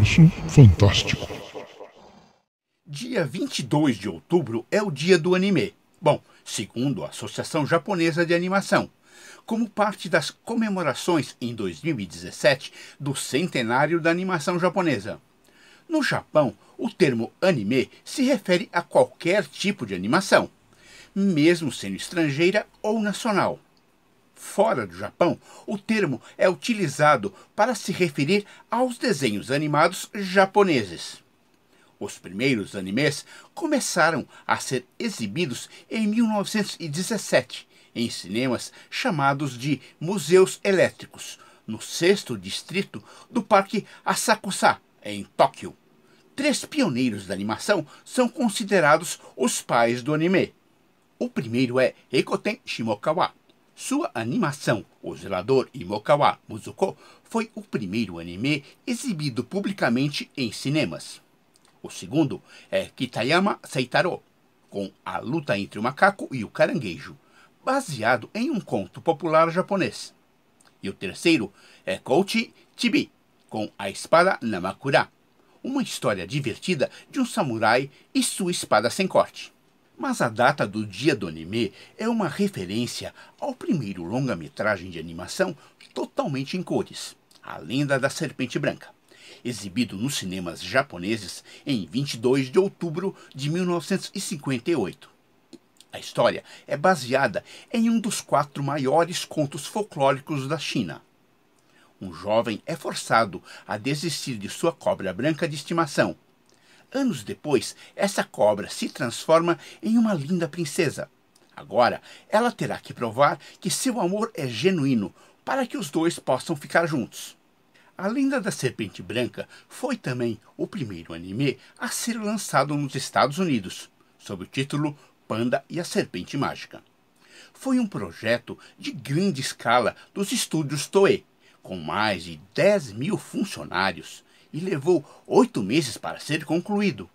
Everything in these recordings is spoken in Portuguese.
Universo Fantástico. Dia 22 de outubro é o dia do anime. Bom, segundo a Associação Japonesa de Animação, como parte das comemorações em 2017 do centenário da animação japonesa. No Japão, o termo anime se refere a qualquer tipo de animação, mesmo sendo estrangeira ou nacional. Fora do Japão, o termo é utilizado para se referir aos desenhos animados japoneses. Os primeiros animes começaram a ser exibidos em 1917 em cinemas chamados de museus elétricos, no sexto distrito do Parque Asakusa, em Tóquio. Três pioneiros da animação são considerados os pais do anime. O primeiro é Ekoten Shimokawa. Sua animação, O Zelador Imokawa Muzuko, foi o primeiro anime exibido publicamente em cinemas. O segundo é Kitayama Seitaro, com a luta entre o macaco e o caranguejo, baseado em um conto popular japonês. E o terceiro é Kouchi Chibi, com a espada Namakura, uma história divertida de um samurai e sua espada sem corte. Mas a data do dia do anime é uma referência ao primeiro longa-metragem de animação totalmente em cores, A Lenda da Serpente Branca, exibido nos cinemas japoneses em 22 de outubro de 1958. A história é baseada em um dos quatro maiores contos folclóricos da China. Um jovem é forçado a desistir de sua cobra branca de estimação. Anos depois, essa cobra se transforma em uma linda princesa. Agora, ela terá que provar que seu amor é genuíno para que os dois possam ficar juntos. A Lenda da Serpente Branca foi também o primeiro anime a ser lançado nos Estados Unidos, sob o título Panda e a Serpente Mágica. Foi um projeto de grande escala dos estúdios Toei, com mais de 10 mil funcionários, e levou oito meses para ser concluído.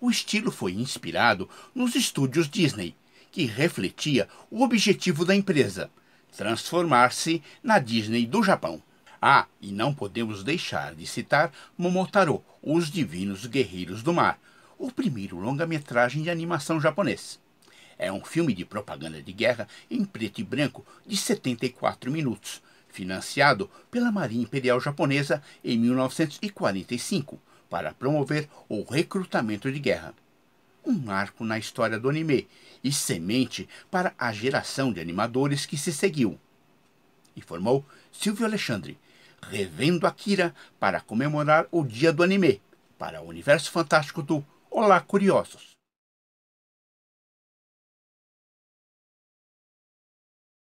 O estilo foi inspirado nos estúdios Disney, que refletia o objetivo da empresa, transformar-se na Disney do Japão. Ah, e não podemos deixar de citar Momotaro, Os Divinos Guerreiros do Mar, o primeiro longa-metragem de animação japonês. É um filme de propaganda de guerra em preto e branco de 74 minutos, financiado pela Marinha Imperial Japonesa em 1945 para promover o recrutamento de guerra. Um marco na história do anime e semente para a geração de animadores que se seguiu. Informou Silvio Alexandre, revendo Akira para comemorar o Dia do Anime, para o Universo Fantástico do Olá, curiosos!